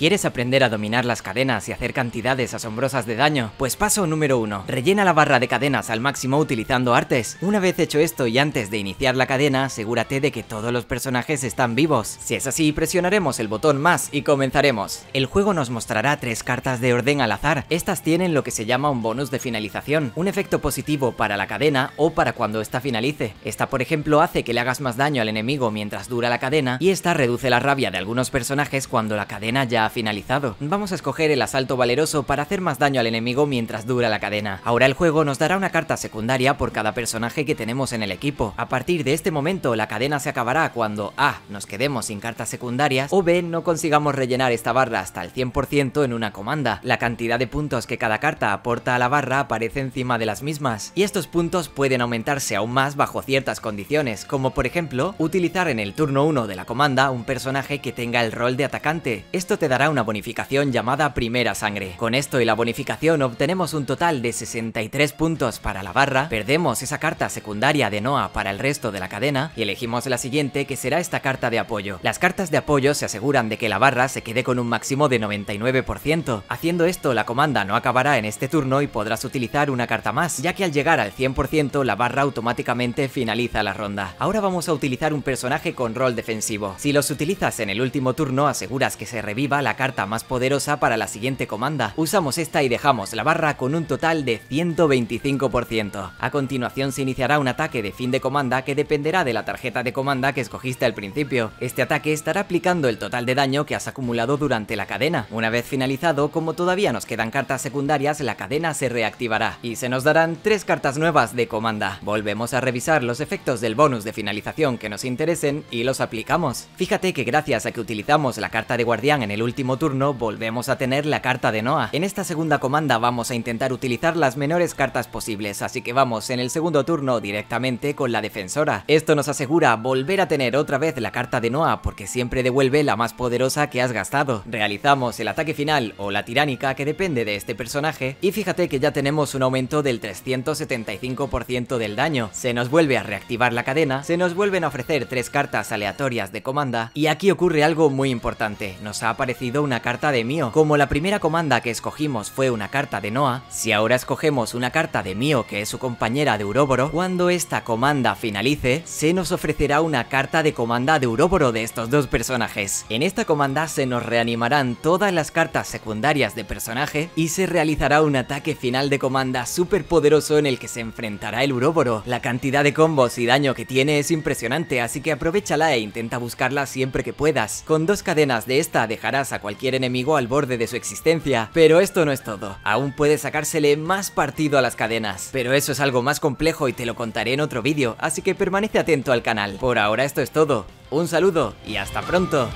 ¿Quieres aprender a dominar las cadenas y hacer cantidades asombrosas de daño? Pues paso número 1. Rellena la barra de cadenas al máximo utilizando artes. Una vez hecho esto y antes de iniciar la cadena, asegúrate de que todos los personajes están vivos. Si es así, presionaremos el botón más y comenzaremos. El juego nos mostrará tres cartas de orden al azar. Estas tienen lo que se llama un bonus de finalización, un efecto positivo para la cadena o para cuando esta finalice. Esta, por ejemplo, hace que le hagas más daño al enemigo mientras dura la cadena y esta reduce la rabia de algunos personajes cuando la cadena ya finalizado. Vamos a escoger el asalto valeroso para hacer más daño al enemigo mientras dura la cadena. Ahora el juego nos dará una carta secundaria por cada personaje que tenemos en el equipo. A partir de este momento la cadena se acabará cuando A. nos quedemos sin cartas secundarias o B. no consigamos rellenar esta barra hasta el 100% en una comanda. La cantidad de puntos que cada carta aporta a la barra aparece encima de las mismas y estos puntos pueden aumentarse aún más bajo ciertas condiciones, como por ejemplo utilizar en el turno 1 de la comanda un personaje que tenga el rol de atacante. Esto te dará una bonificación llamada primera sangre. Con esto y la bonificación obtenemos un total de 63 puntos para la barra, perdemos esa carta secundaria de Noah para el resto de la cadena y elegimos la siguiente que será esta carta de apoyo. Las cartas de apoyo se aseguran de que la barra se quede con un máximo de 99%. Haciendo esto la comanda no acabará en este turno y podrás utilizar una carta más, ya que al llegar al 100% la barra automáticamente finaliza la ronda. Ahora vamos a utilizar un personaje con rol defensivo. Si los utilizas en el último turno aseguras que se reviva la carta más poderosa para la siguiente comanda. Usamos esta y dejamos la barra con un total de 125%. A continuación se iniciará un ataque de fin de comanda que dependerá de la tarjeta de comanda que escogiste al principio. Este ataque estará aplicando el total de daño que has acumulado durante la cadena. Una vez finalizado, como todavía nos quedan cartas secundarias, la cadena se reactivará y se nos darán tres cartas nuevas de comanda. Volvemos a revisar los efectos del bonus de finalización que nos interesen y los aplicamos. Fíjate que gracias a que utilizamos la carta de guardián en el último turno, volvemos a tener la carta de Noah. En esta segunda comanda vamos a intentar utilizar las menores cartas posibles, así que vamos en el segundo turno directamente con la defensora. Esto nos asegura volver a tener otra vez la carta de Noah porque siempre devuelve la más poderosa que has gastado. Realizamos el ataque final o la tiránica que depende de este personaje y fíjate que ya tenemos un aumento del 375% del daño. Se nos vuelve a reactivar la cadena, se nos vuelven a ofrecer tres cartas aleatorias de comanda y aquí ocurre algo muy importante. Nos ha aparecido una carta de Mio. Como la primera comanda que escogimos fue una carta de Noah, si ahora escogemos una carta de Mio que es su compañera de Uroboro, cuando esta comanda finalice, se nos ofrecerá una carta de comanda de Uroboro de estos dos personajes. En esta comanda se nos reanimarán todas las cartas secundarias de personaje y se realizará un ataque final de comanda súper poderoso en el que se enfrentará el Uroboro. La cantidad de combos y daño que tiene es impresionante, así que aprovechala e intenta buscarla siempre que puedas. Con dos cadenas de esta dejarás a cualquier enemigo al borde de su existencia. Pero esto no es todo, aún puedes sacársele más partido a las cadenas. Pero eso es algo más complejo y te lo contaré en otro vídeo, así que permanece atento al canal. Por ahora esto es todo, un saludo y hasta pronto.